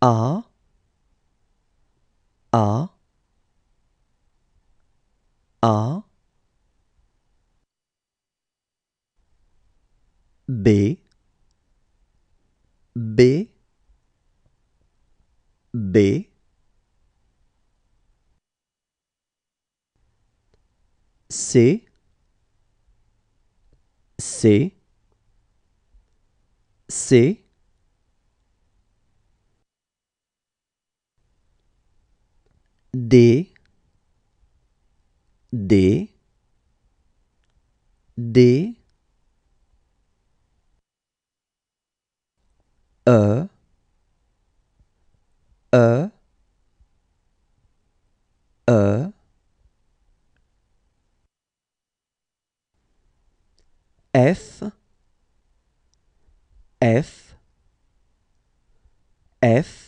A A A. B B B. C C. C D D D E E E F F F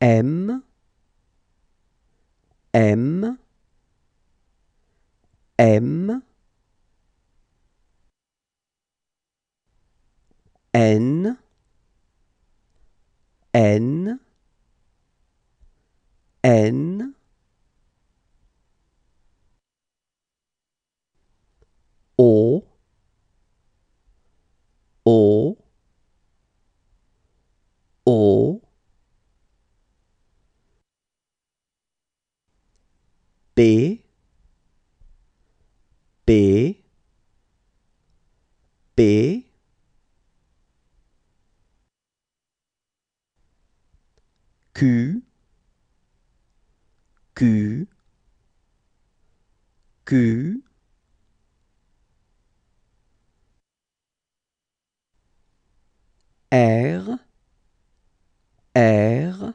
M M M N N N B B Q Q Q R R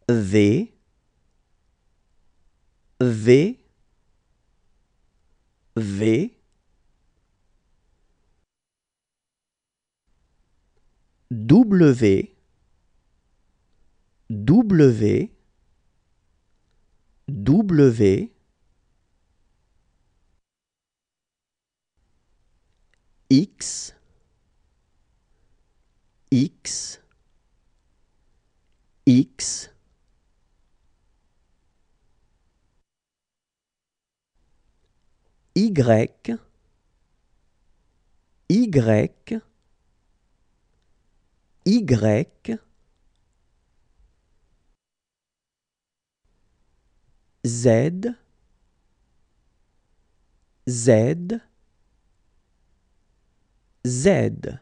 V V V. W W W. X X X Y Y Y Z Z Z